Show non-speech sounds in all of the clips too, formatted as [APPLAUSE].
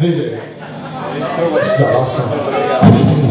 This is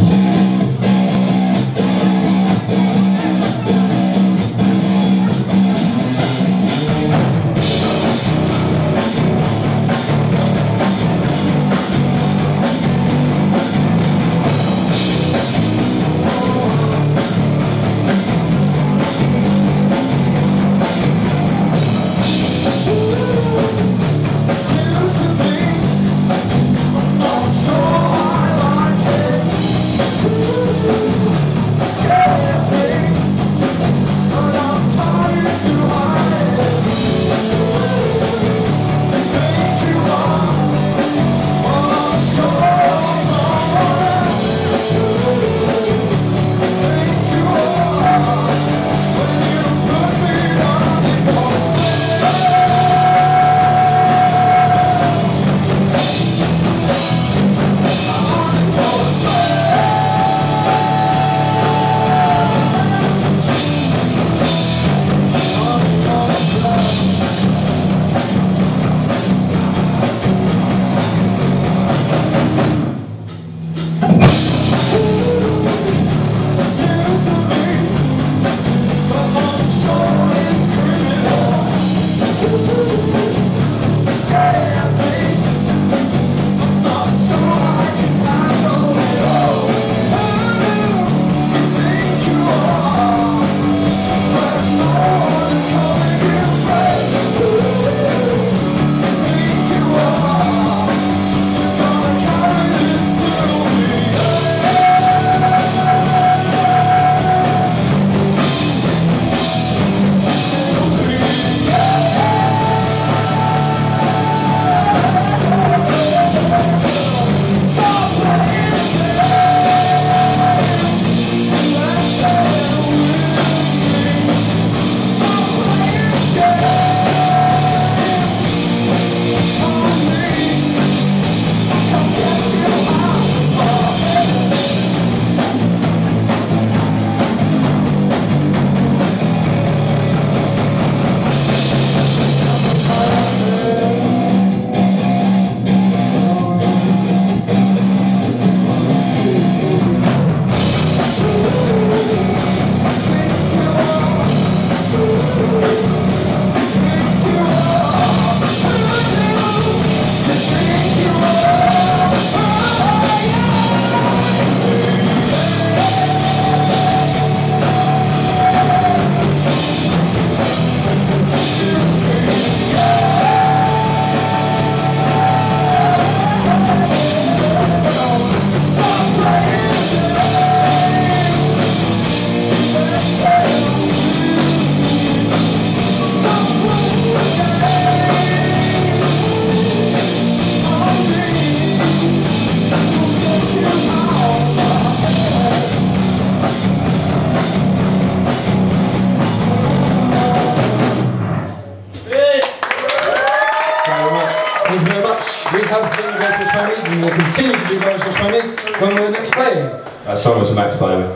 have been Blowtorch Ponies and will continue to do Blowtorch Ponies when we're next playing. Uh, that song was for Max play with.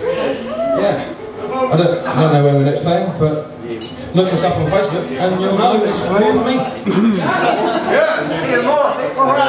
Yeah. I don't, I don't know when we're next playing, but look us up on Facebook and you'll know it's more than me. [LAUGHS]